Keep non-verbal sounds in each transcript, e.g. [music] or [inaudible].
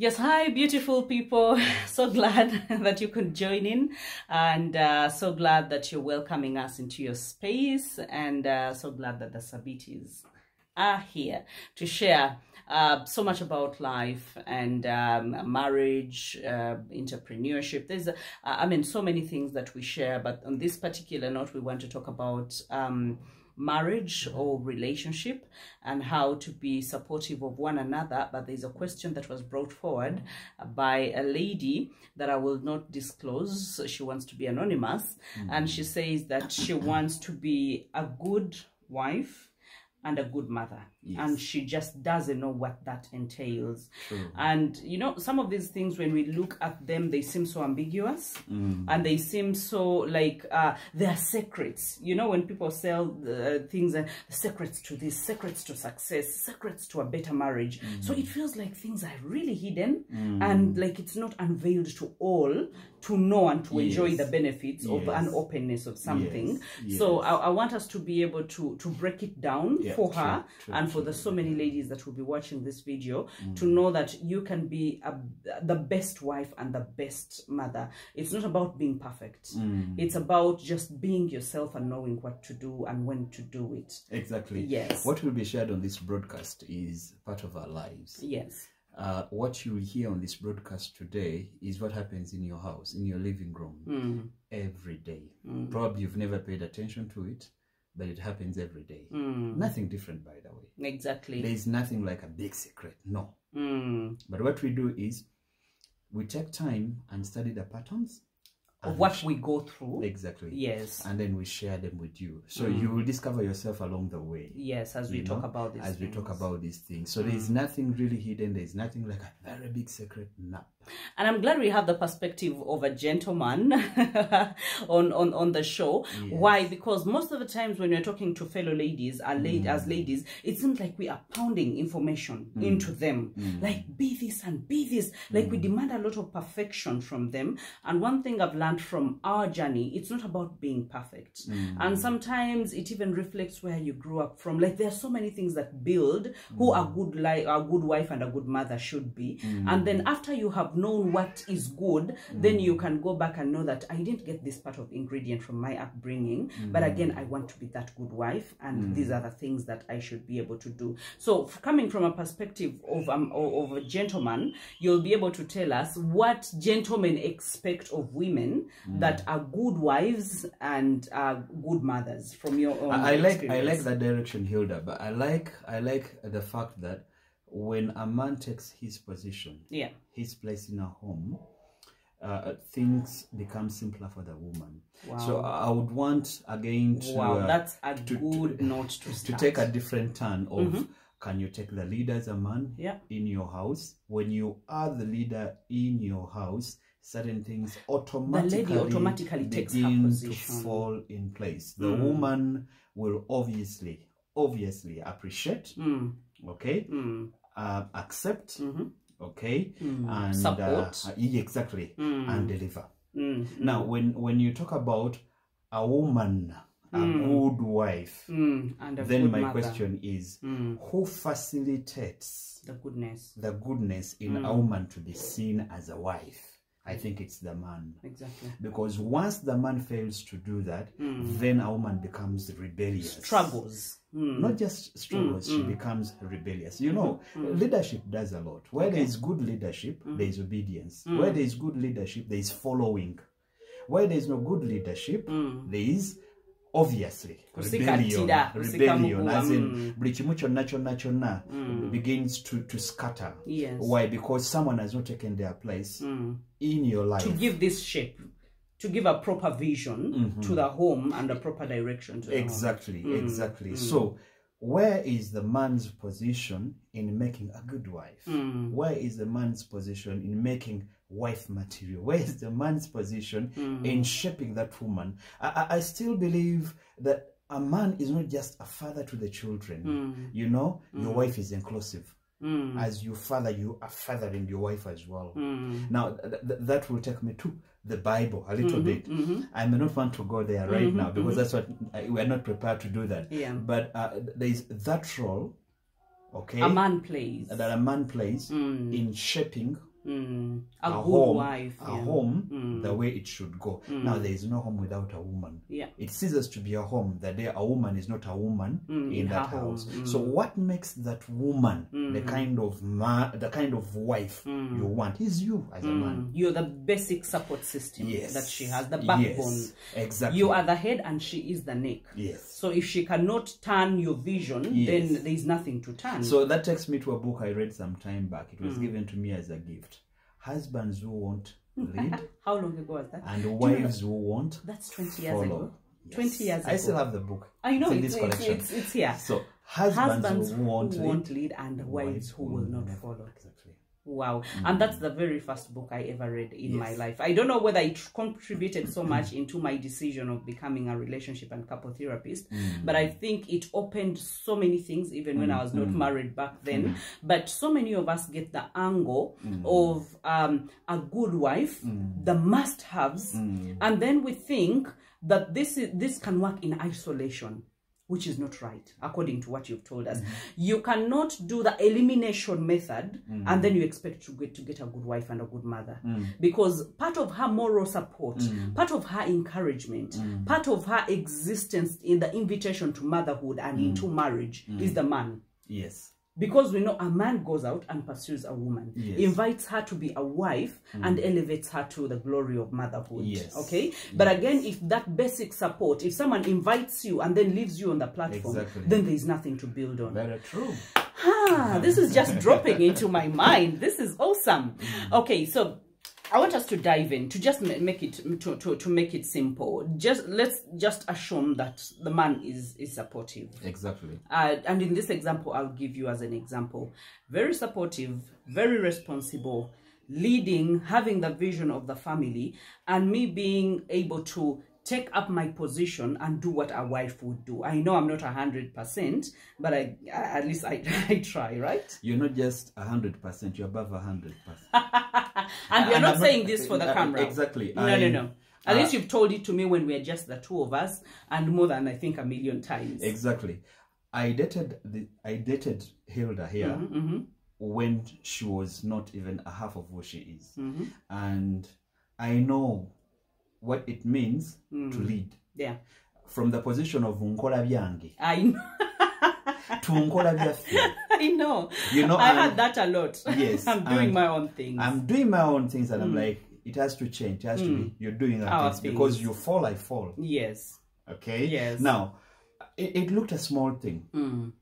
Yes, hi, beautiful people. [laughs] So glad [laughs] that you could join in, and uh, so glad that you're welcoming us into your space, and uh, so glad that the Sabitis are here to share uh, so much about life and um, marriage, uh, entrepreneurship. There's, uh, I mean, so many things that we share, but on this particular note, we want to talk about. Um, marriage or relationship and how to be supportive of one another but there's a question that was brought forward by a lady that i will not disclose. She wants to be anonymous. Mm. And she says that she wants to be a good wife and a good mother and she just doesn't know what that entails. And you know some of these things when we look at them they seem so ambiguous. And they seem so like uh they're secrets. You know when people sell the things uh, secrets to this secrets to success secrets to a better marriage. So it feels like things are really hidden and like it's not unveiled to all to know and to enjoy the benefits of an openness of something. Yes. so I, I want us to be able to to break it down Yeah, for true, her true, and for the so many ladies that will be watching this video to know that you can be a, the best wife and the best mother it's not about being perfect it's about just being yourself and knowing what to do and when to do it Exactly. Yes. What will be shared on this broadcast is part of our lives. yes Uh, what you will hear on this broadcast today is what happens in your house, in your living room, Mm. every day. Probably you've never paid attention to it, but it happens every day. Mm. Nothing different, by the way. exactly There is nothing like a big secret. No. Mm. But what we do is we take time and study the patterns. of what we go through Exactly. yes And then we share them with you. So you will discover yourself along the way. yes as we talk know, about this as we talk about these things. So there's nothing really hidden. There's nothing like a very big secret. No. And I'm glad we have the perspective of a gentleman [laughs] on, on on the show. Why? Because most of the times when we're talking to fellow ladies, uh, are late mm. as ladies, it seems like we are pounding information mm. into them, mm. like be this and be this. Like we demand a lot of perfection from them. And one thing I've learned from our journey, it's not about being perfect. And sometimes it even reflects where you grew up from. Like there are so many things that build who a good like a good wife and a good mother should be. And then after you have known what is good, then you mm. can go back and know that I didn't get this part of ingredient from my upbringing, but mm. again, I want to be that good wife, and these mm. are the things that I should be able to do. So, coming from a perspective of um of a gentleman, you'll be able to tell us what gentlemen expect of women that are good wives and are good mothers from your own. I, I like I like that direction, Hilda. But I like I like the fact that when a man takes his position, Yeah. his place in a home, uh, things become simpler for the woman. So I would want again to Wow, uh, that's a to- good note to start. to take a different turn of can you take the lead as a man Yeah. in your house when you are the leader in your house certain things automatically automatically takes her begin to position. fall in place the woman will obviously obviously appreciate Mm, okay mm, uh, accept mhm, okay and Support. uh, exactly and deliver. Mm, now when when you talk about a woman a good wife mm, then my mother. question is who facilitates the goodness. the goodness in a woman to be seen as a wife i think it's the man. Exactly. Because once the man fails to do that hmm. then a woman becomes rebellious. Struggles. Mm, not just struggles hmm, she hmm. becomes rebellious. You know leadership does a lot. Where there is good leadership there is obedience. Where there is good leadership there is following. Where there is no good leadership there is obviously. Rebellion rebellion as in buli kimu kyonna kyonna kyonna begins to, to scatter. Yes. why? Because someone has not taken their place mm. in your life. to give this shape to give a proper vision mm-hmm. to the home and a proper direction to the home. Exactly, mm. exactly. Mm. So, where is the man's position in making a good wife? Where is the man's position in making wife material? [laughs] Where is the man's position mm-hmm. in shaping that woman? I, I, still believe that a man is not just a father to the children. Mm. You know, your mm. wife is inclusive. Mm. As you father, you are fathering your wife as well. Now, th- th- that will take me to the Bible a little mm-hmm. bit. Mm-hmm. I may not want to go there right now because that's what uh, I, we are not prepared to do that. Yeah. But uh, there is that role, okay, a man plays that a man plays in shaping Mm. A, a good home, wife. a yeah. home the way it should go. Now there is no home without a woman. Yeah. It ceases to be a home the day a woman is not a woman in, in that house. So what makes that woman Mm. the kind of ma- the kind of wife you want is you as a man. You're the basic support system Yes. that she has, the backbone. Yes, exactly. You are the head and she is the neck. yes. So if she cannot turn your vision, Yes. then there is nothing to turn. So that takes me to a book I read some time back. It Mm. was given to me as a gift. Husbands who won't [laughs] lead How long ago was that? and wives who won't That's 20 years follow. ago. Yes. 20 years ago. I still have the book. I know It's in it's, this it's, collection. it's, it's here. So husbands, Husbands who won't, who lead, won't lead and wives who will not follow. Exactly. Wow. And mm. that's the very first book I ever read in my life. I don't know whether it contributed so much into my decision of becoming a relationship and couple therapist, mm. but I think it opened so many things even when I mm. was not married back then. But so many of us get the angle of um, a good wife, the must haves, and then we think that this is this can work in isolation which is not right according to what you've told us. Mm-hmm. You cannot do the elimination method and mm-hmm. then you expect to get to get a good wife and a good mother. Mm. Because part of her moral support mm. part of her encouragement mm. part of her existence in the invitation to motherhood and into marriage is the man. Yes. Because we know a man goes out and pursues a woman. Yes. invites her to be a wife and elevates her to the glory of motherhood. Yes. okay? But again if that basic support if someone invites you and then leaves you on the platform Exactly. then there is nothing to build on. Very true. ah this is just [laughs] dropping into my mind. This is awesome. Okay so I want us to dive in to just make it to, to, to make it simple. Just let's just assume that the man is is supportive. Exactly. Uh, and in this example, I'll give you as an example very supportive, very responsible, leading, having the vision of the family, and me being able to take up my position and do what a wife would do. I know I'm not a hundred percent, but I at least I, [laughs] I try, right? You're not just a hundred percent. You're above a hundred percent. [laughs] And we are not I'm saying this for the uh, camera. Exactly. No, I- no, no. At uh, least you've told it to me when we're just the two of us, and more than I think a million times. Exactly. I dated the I dated Hilda here Mm-hmm, when she was not even a half of who she is, mm-hmm. and I know what it means Mm. to lead Yeah, from the position of nkola byange I know. [laughs] to nkola byaffe. I know. You know, I and had that a lot. Yes, [laughs] I'm doing my own things. I'm doing my own things, and I'm like, it has to change. It has to be you're doing Mm. Our that things because you fall, I fall. yes. Okay. Yes. Now, it, it looked a small thing, Mm,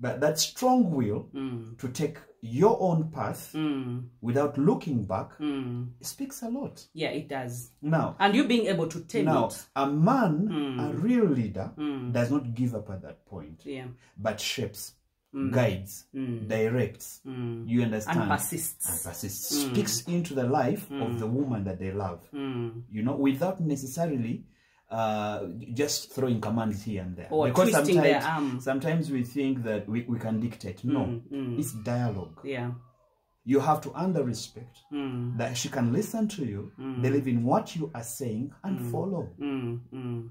but that strong will mm, to take your own path mm, without looking back mm. speaks a lot. Yeah, it does. Now, And you being able to tell now it. a man, Mm. a real leader, Mm. does not give up at that point, Yeah. but shapes, Mm. guides, Mm. directs. You understand? And persists. And persists. Speaks into the life of the woman that they love. You know, without necessarily uh, just throwing commands here and there. Or twisting sometimes, their arm. sometimes we think that we, we can dictate. No, Mm, mm. it's dialogue. Yeah. You have to earn the respect Mm. that she can listen to you, believe in what you are saying, and follow. Mm. Mm.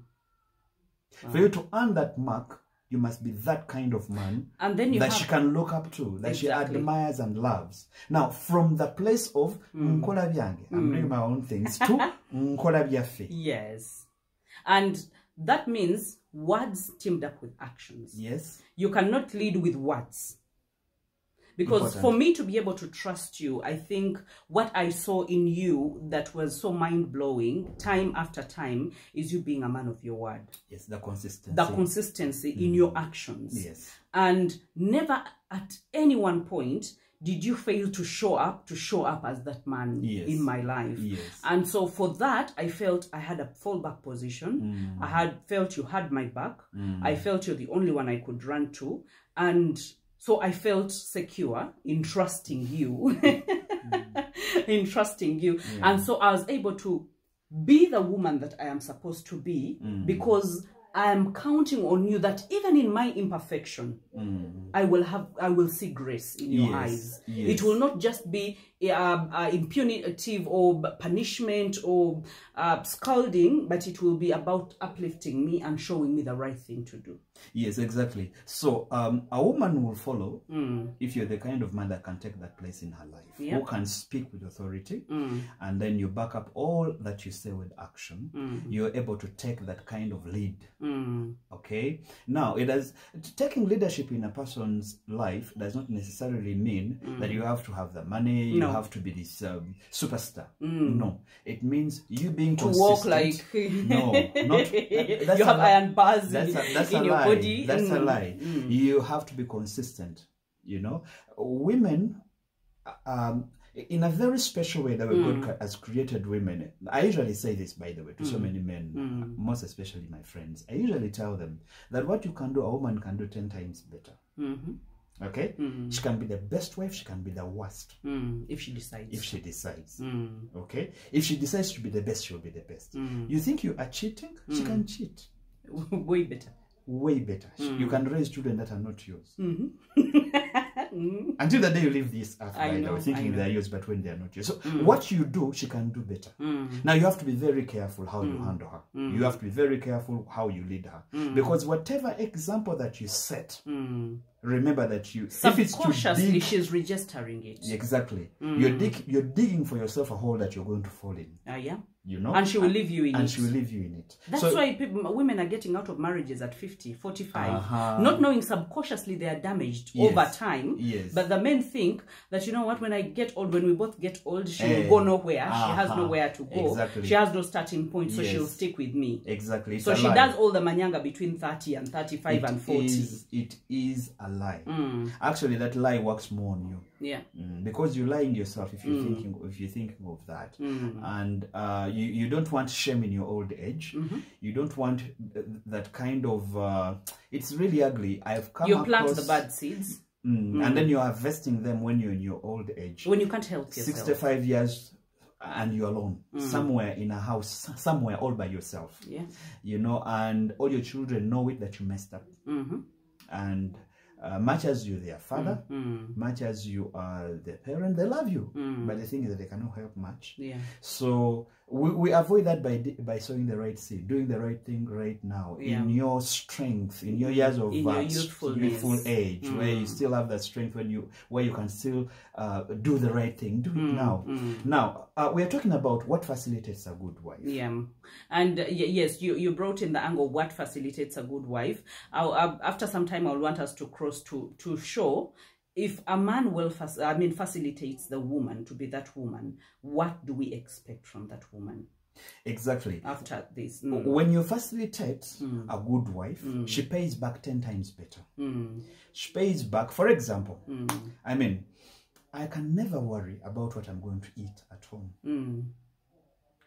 For you to earn that mark, you must be that kind of man And then you that she can look up to, that she admires and loves. Now, from the place of Mm. I'm doing my own things, to. [laughs] Yes. And that means words teamed up with actions. Yes. You cannot lead with words. Because Important. for me to be able to trust you, I think what I saw in you that was so mind blowing time after time is you being a man of your word. Yes, the consistency. The consistency in mm. your actions. Yes. And never at any one point did you fail to show up, to show up as that man Yes. in my life. Yes. And so for that, I felt I had a fallback position. Mm. I had felt you had my back. I felt you're the only one I could run to. And so I felt secure in trusting you. [laughs] in trusting you. And so I was able to be the woman that I am supposed to be Mm. Because I'm counting on you that even in my imperfection, I will have, I will see grace in your Yes, eyes. yes. It will not just be uh, uh, impunitive or punishment or uh, scalding, but it will be about uplifting me and showing me the right thing to do. Yes, exactly. So um, a woman will follow mm. if you're the kind of man that can take that place in her life, Yeah. who can speak with authority, mm. and then you back up all that you say with action. Mm. You're able to take that kind of lead. Okay. Now, it does taking leadership in a person's life does not necessarily mean that you have to have the money. You No. have to be this um, superstar. No, it means you being To walk like no, not [laughs] that- that's you have iron bars That's a, that's in a your lie. Body. That's a Mm. lie. You have to be consistent. You know, women, um, in a very special way, that way Mm. God has created women. I usually say this, by the way, to so Mm. many men, most especially my friends. I usually tell them that what you can do, a woman can do ten times better. Mhm. Okay, she can be the best wife. She can be the worst Mm. If she decides. if she decides. Mm. Okay, if she decides to be the best, she'll be the best. You think you are cheating? Mm. She can cheat [laughs] Way better. Way better. Mm. You can raise children that are not yours. Mm. [laughs] Until the day you leave this earth, I by know, thinking. Mm. they're yours, but when they're not yours. So what you do, she can do better. Now you have to be very careful how Mm. you handle her. You have to be very careful how you lead her. Because whatever example that you set, remember that you if it's to Subconsciously, dig she's registering it. exactly, Mm. you're dig, you're digging for yourself a hole that you're going to fall in. Ah, yeah. You know, And she will leave you in and it. she will leave you in it. That's so, why people, women are getting out of marriages at 50, 45, Uh-huh. not knowing subconsciously they are damaged Yes. over time. Yes. But the men think that, you know what, when I get old, when we both get old, she Eh. will go nowhere. She has nowhere to go. Exactly. She has no starting point, so Yes. she'll stick with me. exactly. It's So she lie. does all the manyanga between 30 and 35 and 40. is- it is a lie. Mm. Actually, that lie works more on you. Yeah. Mm, because you're lying yourself if you're Mm. thinking if you're thinking of that and uh, you, you don't want shame in your old age Mm-hmm. you don't want that kind of uh, it's really ugly i've come You plant the bad seeds Mm, and then you're harvesting them when you're in your old age when you can't help yourself. 65 years and you're alone Mm. somewhere in a house somewhere all by yourself Yeah. you know and all your children know it that you messed up Mm-hmm. and uh, much as you're their father Mm. much as you are their parent, they love you. But the thing is that they cannot help much. Yeah. So we, we avoid that by by sowing the right seed, doing the right thing right now Yeah. in your strength, in your years of your youthful age, where Mm. you still have that strength when you where you can still uh, do the right thing. Do it Mm, now. Now uh, we are talking about what facilitates a good wife. Yeah, and uh, yes, you, you brought in the angle what facilitates a good wife. I'll, uh, after some time, I'll want us to cross to to show if a man will, I mean, facilitates the woman to be that woman. What do we expect from that woman Exactly. after this? Mm. When you facilitate a good wife, she pays back ten times better. Mm. She pays back. For example, Mm. I mean, I can never worry about what I'm going to eat at home. Mm.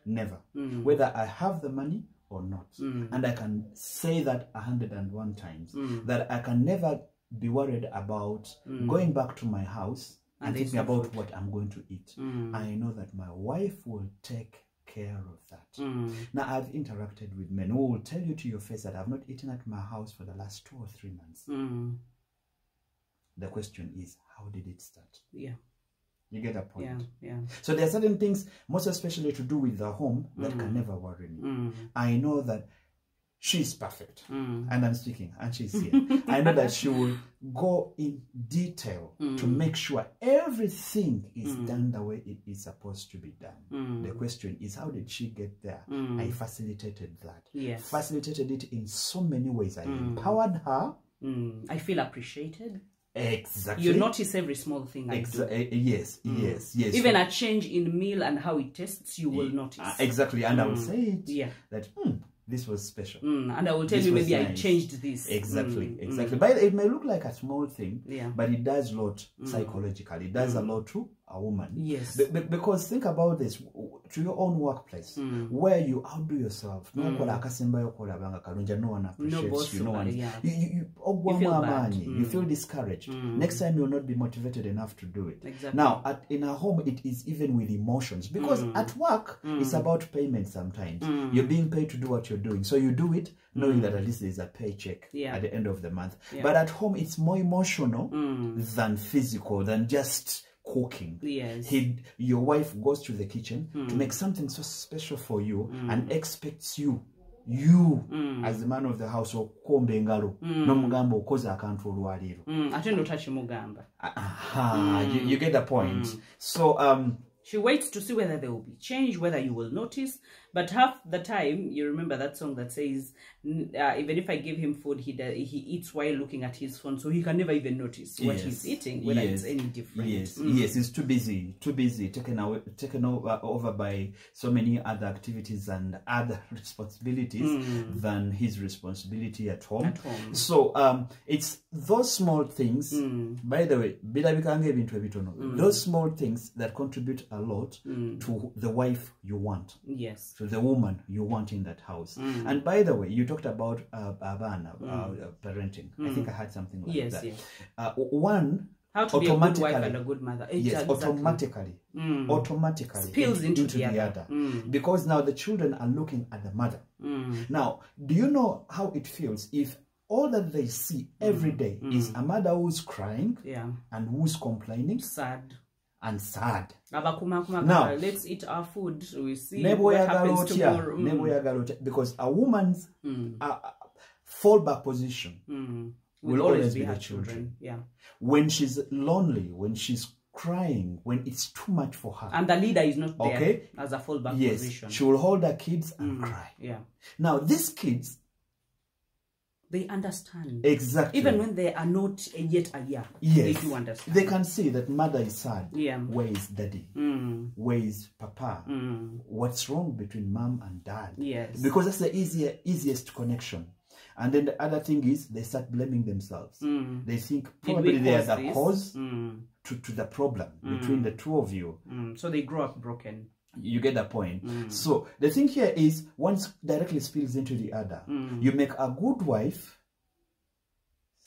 Never. Mm. Whether I have the money or not. Mm. And I can say that 101 times. Mm. That I can never be worried about going back to my house and, And thinking about what I'm going to eat. Mm. I know that my wife will take care of that. Mm. Now, I've interacted with men who will tell you to your face that I've not eaten at my house for the last two or three months. Mm. The question is, how did it start? Yeah, You get a point. yeah, yeah. So there are certain things, most especially to do with the home, that can never worry me. Mm. I know that she's perfect, Mm. and I'm speaking, and she's here. [laughs] I know that she will go in detail to make sure everything is done the way it is supposed to be done. Mm. The question is, how did she get there? Mm. I facilitated that. Yes. Facilitated it in so many ways. I empowered her. Mm. I feel appreciated. Exactly. You notice every small thing I do. Exa- eh, yes, yes, yes. Even a change in meal and how it tastes, you will notice. Uh, exactly, and I will say it Yeah. that hmm, this was special. Mm, and I will tell This you maybe I changed this. Exactly, Mm, exactly. But it may look like a small thing, Yeah. but it does a lot psychologically. It does a lot to a woman. Yes. Be- be- because think about this to your own workplace Mm. where you outdo yourself nokola akasembayo kolaba nga no one appreciates boss you no one yeah. you, you, you, You ogwamu feel bad. you Mm. feel discouraged Mm. next time you'll not be motivated enough to do it Exactly. now at, in a home it is even with emotions because at work it's about payment sometimes you're being paid to do what you're doing so you do it knowing that at least there's a paycheck Yeah. at the end of the month Yeah. but at home it's more emotional Mm. than physical than just cooking. Yes. he your wife goes to the kitchen to hmm. make something so special for you hmm. and expects you you hmm. as the man of the house okukomba engalo. N'omugamba okoze akantu olwaleero Mm. ate ndo takimugamba Aha, you, you get the point. So um She waits to see whether there will be change, whether you will notice. But half the time, you remember that song that says, uh, even if I give him food, he he eats while looking at his phone, so he can never even notice what Yes. he's eating, whether it's Yes. any different. Yes, Mm. yes, it's too busy, too busy, taken away, taken over, over by so many other activities and other [laughs] responsibilities than his responsibility at home. Mm. At home. So um, it's those small things. Mm. By the way, ebitono. Those small things that contribute a lot Mm. to the wife you want. Yes. To the woman you want in that house. Mm. And by the way, you talked about uh, abana, uh, uh, parenting. I think I had something like Mm. Yes, that. yes. Uh, one, How to be a good wife Automatically. and a good mother. yes, Exactly. automatically, Mm. automatically Spills in- into the other. Mm. Because now the children are looking at the mother. Mm. Now, do you know how it feels if all that they see every day Mm. is a mother who's crying Yeah. and who's complaining Sad. And sad? Now- let's eat our food. We see what happens tomorrow. Mm. because a woman's Mm. uh, fallback position Mm. will always be the children. Yeah. when she's lonely, when she's crying, when it's too much for her. And the leader is not there Okay. as a fallback yes, position. she will hold her kids and Mm. cry. Yeah. Now, these kids, They understand. exactly, Even when they are not yet a year. yes, If you understand. they can see that mother is sad. Yeah. Where is daddy? Mm. Where is papa? Mm. What's wrong between mom and dad? Yes. Because that's the easier, easiest connection. And then the other thing is they start blaming themselves. Mm. They think probably they are cause the this? cause Mm. to, to the problem between the two of you. Mm. So they grow up broken. You get the point. Mm. So the thing here is one directly spills into the other. Mm. You make a good wife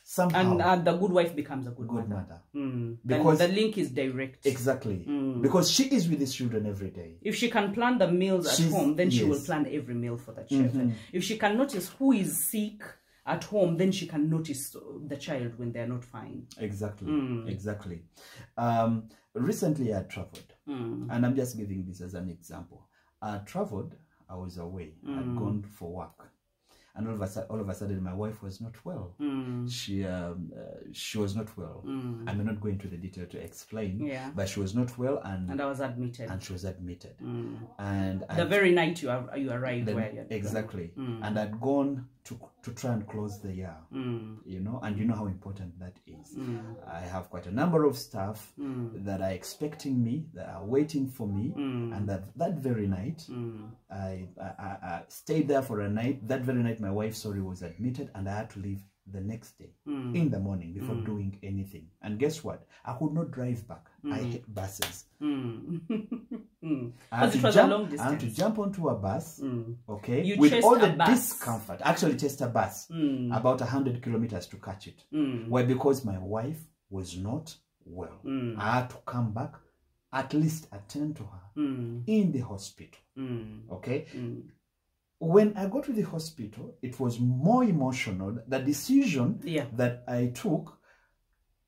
somehow And uh, the good wife becomes a good, good mother. mother. Mm. Because- the, the link is direct. Exactly. Mm. Because she is with these children every day. If she can plan the meals at She's- home, then she will plan every meal for the children. If she can notice who is sick at home, then she can notice the child when they're not fine. Exactly. Mm. Exactly. Um, recently I traveled. Mm. And I'm just giving this as an example. I traveled, I was away, Mm. I'd gone for work. And all of a sudden, all of a sudden, my wife was not well. Mm. She um, uh, she was not well. Mm. I'm not going into the detail to explain, Yeah. but she was not well, and And I was admitted. and she was admitted. Mm. And The very night you are, you arrived then- where exactly, Mm. and I'd gone to to try and close the year. Mm. You know, and you know how important that is. Mm. I have quite a number of staff Mm. that are expecting me, that are waiting for me, Mm. and that that very night, Mm. I, I, I, I stayed there for a night. That very night, my wife, sorry, was admitted, and I had to leave the next day Mm. in the morning before doing anything. And guess what? I could not drive back. I hate buses. [laughs] Mm. mm. I had, to jump, I had to jump onto a bus, Mm. okay, You with all the discomfort. Actually, chased a bus Mm. about 100 kilometers to catch it. Mm. Why? Because my wife was not well. Mm. I had to come back, at least attend to her Mm. in the hospital, Mm. okay? When I got to the hospital, it was more emotional. The decision Yeah. that I took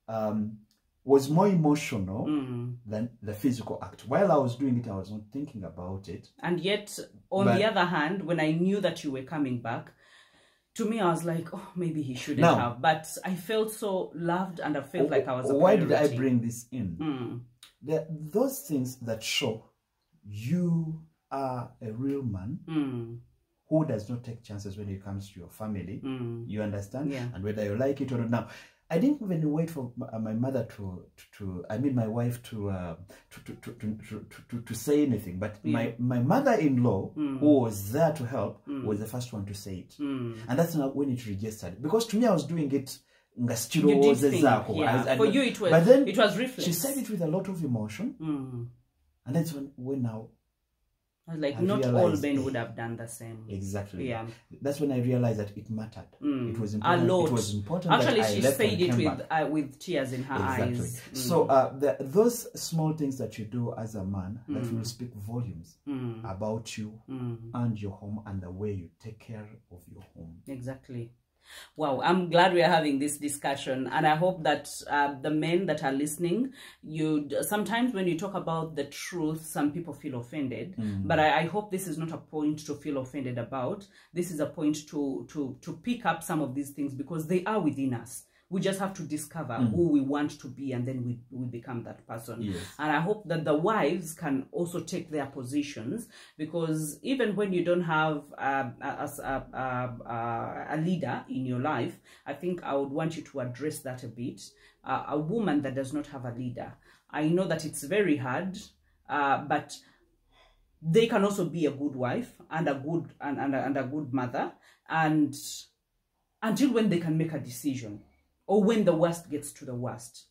um, was more emotional Mm. than the physical act. While I was doing it, I was not thinking about it. And yet, on But- the other hand, when I knew that you were coming back, to me, I was like, oh, maybe he shouldn't Now- have. But I felt so loved and I felt like I was a Why did I bring this in? Mm. The, those things that show you are a real man Mm. Who does not take chances when it comes to your family. Mm. You understand? Yeah. And whether you like it or not. Now, I didn't even wait for my, uh, mother to, to, to, I mean, my wife to, uh, to, to, to, to, to, to, say anything. But my, my mother-in-law, Mm. who was there to help, was the first one to say it. Mm. And that's not when it registered. Because to me, I was doing it nga You did think, yeah. I- I- For you, it was but then it was reflex. she said it with a lot of emotion Mm. and that's when, when now like, I not all men would have done the same. exactly Yeah. that's when i realized that it mattered Mm. it was A important lot. it was important Actually, that I she said it with uh, with tears in her exactly eyes. Mm. so uh, the, those small things that you do as a man that Mm. will speak volumes Mm. about you Mm. and your home and the way you take care of your home Exactly. Wow, I'm glad we are having this discussion, and I hope that uh, the men that are listening, you sometimes when you talk about the truth, some people feel offended. But I, I hope this is not a point to feel offended about. This is a point to to to pick up some of these things because they are within us. We just have to discover who we want to be, and then we we become that person. Yes. And I hope that the wives can also take their positions because even when you don't have um, a, a, a, a, a leader in your life, I think I would want you to address that a bit. Uh, a woman that does not have a leader, I know that it's very hard, uh, but they can also be a good wife and a good and, and, and a good mother and until when they can make a decision or when the worst gets to the worst.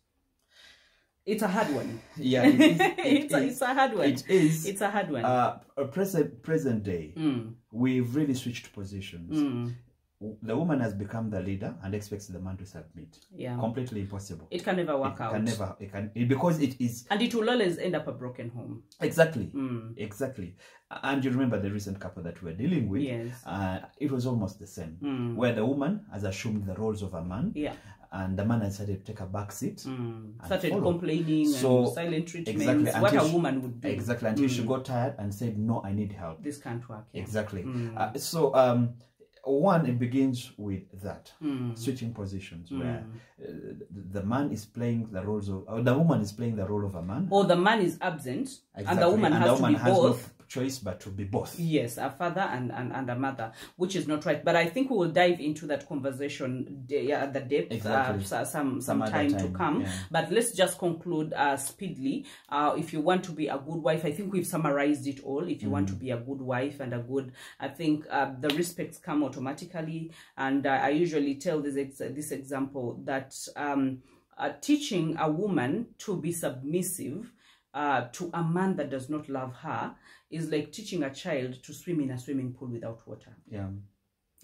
It's a hard one. Yeah it [laughs] is, it it's, a, it's a hard one. It is. It's a hard one. Uh, a present present day Mm, we've really switched positions. Mm, the woman has become the leader and expects the man to submit. Yeah. Completely impossible. It can never work it out. can never it can it- because it is and it will always end up a broken home. Exactly. Mm, exactly. And you remember the recent couple that we're dealing with? Yes. Uh, it was almost the same. Mm, where the woman has assumed the roles of a man. Yeah and the man has decided to take a back seat mm. Started complaining So, and silent treatments exactly, what a she- woman would do exactly until she Mm. got tired and said no i need help this can't work yeah. exactly Mm. uh, so um one it begins with that Mm. switching positions Mm. where uh, the man is playing the roles of or the woman is playing the role of a man or the man is absent and the woman and has the woman to be has both choice but to be both Yes, a father and, and, and a mother, which is not right. But I think we will dive into that conversation yeah, at the depth Exactly. uh, some some Some other time, to come. yeah. But let's just conclude uh, speedily. Uh, if you want to be a good wife, I think we've summarized it all. If you Mm. want to be a good wife and a good, I think uh, the respects come automatically. And uh, I usually tell this ex- this example that um, uh, teaching a woman to be submissive uh, to a man that does not love her is like teaching a child to swim in a swimming pool without water. yeah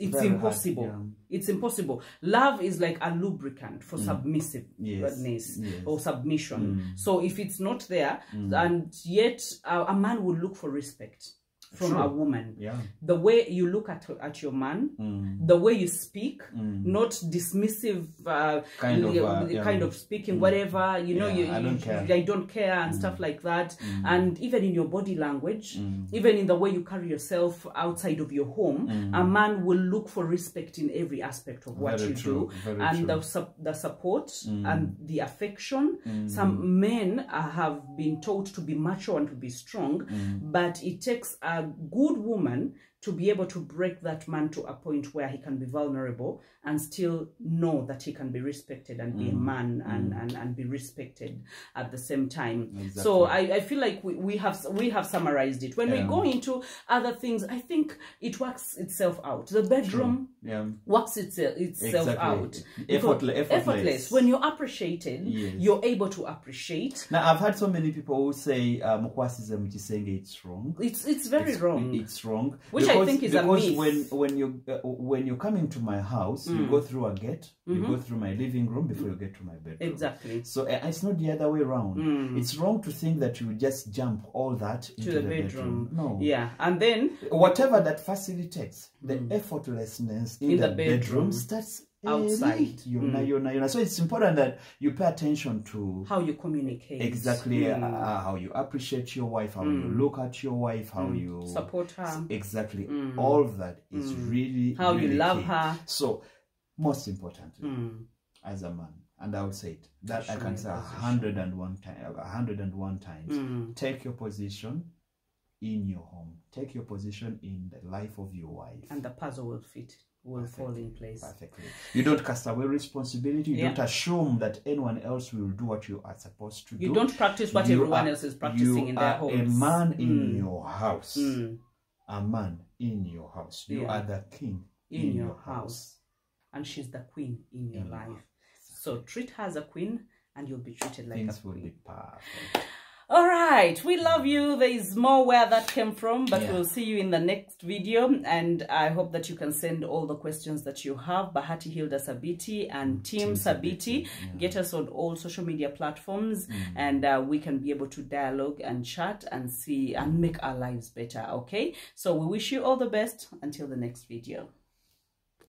It's Very hard, impossible. yeah. It's impossible. Love is like a lubricant for submissiveness Yes, yes. or submission. Mm. So if it's not there, Mm. and yet uh, a man will look for respect from True. a woman. yeah The way you look at at your man, Mm. the way you speak, Mm. not dismissive uh, Kind of, uh, yeah. kind of speaking Mm. whatever you know Yeah, you, I don't care. I don't care and Mm. stuff like that Mm. and even in your body language Mm. even in the way you carry yourself outside of your home a man will look for respect in every aspect of what Very you true, do very and true. the, the support and the affection some men uh, have been taught to be macho and to be strong but it takes a good woman to be able to break that man to a point where he can be vulnerable and still know that he can be respected and be a mm. man mm. and, and, and be respected at the same time. So I, I feel like we, we have we have summarized it. When we go into other things, I think it works itself out. The bedroom yeah works itself itself Exactly. out. Effortle- Because- effortless. When you're appreciating, Yes. you're able to appreciate. now i've had so many people who say uh, mukwasize saying it's wrong It's it's very it's, wrong. It's wrong. Which I think is a because myth. when when you uh, when you come into my house, you Mm. go through a gate, you Mhm. go through my living room before you get to my bedroom. Exactly. So uh, it's not the other way around. Mm. It's wrong to think that you just jump all that into the the, bedroom. No. Yeah, and then Whatever that facilitates, the Mm. Effortlessness in, In the, the bedroom, bedroom. starts Outside. Yona, Mm. yona, yona. So it's important that you pay attention to how you communicate exactly Mm. uh, how you appreciate your wife, how you Mm. look at your wife, how Mm. you support her, exactly Mm. all that is Mm. really how you love key. her. So most importantly, as a man, and I would say it that I can say a hundred and one time, a hundred and one times. Take your position in your home. Take your position in the life of your wife. And the puzzle will fit, will fall in place. Perfectly. You don't cast away responsibility. You Yeah. don't assume that anyone else will do what you are supposed to You do. You don't practice what You everyone are- else is practicing in their are homes. a man in Mm. your house. Mm. A man in your house. You Yeah. are the king in, your house. and she's the queen in your In your life. So treat her as a queen and you'll be treated like Things a will be perfect. All right, we love you. There is more where that came from, but Yeah. we'll see you in the next video. And I hope that you can send all the questions that you have. Bahati Hilda Sabiti and Team, Team Sabiti. Sabiti, yeah. Get us on all social media platforms, and uh, we can be able to dialogue and chat and see and make our lives better. Okay, so we wish you all the best until the next video.